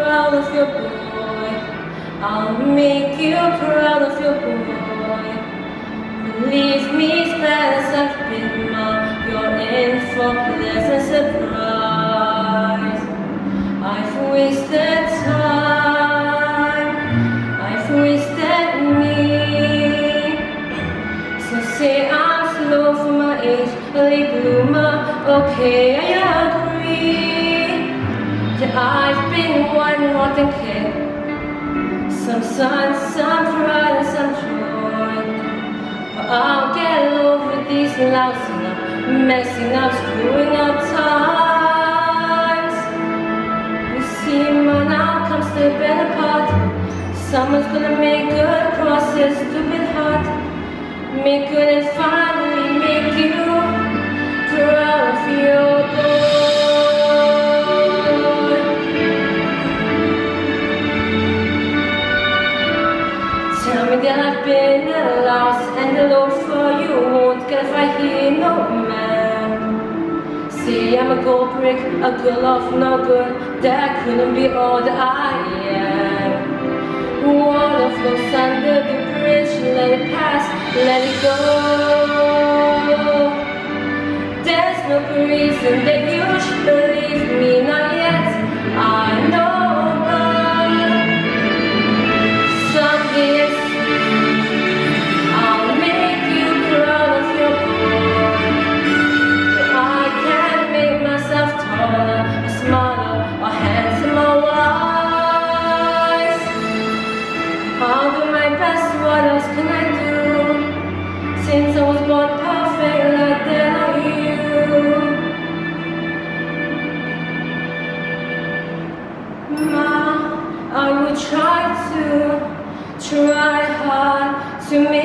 Proud of your boy, I'll make you proud of your boy. Believe me, spells have been marked. You're in for pleasant surprise. I've wasted time. I've wasted me. So say for my age, a late bloomer. Okay, I agree that I've been one more than care. Some sun, some pride, some joy. But I'll get over these lousy messing up, screwing up times. You see, man, now comes the better part. Someone's gonna make good this stupid heart. Make good and finally Me that I've been a loss and a load for you won't get if I hear no man. See, I'm a gold brick, a girl of no good, that couldn't be all that I am. Water flows under the bridge, let it pass, let it go. There's no reason that you should believe me, what else can I do? Since I was born perfect like that are you. Ma, I will try to, try hard to make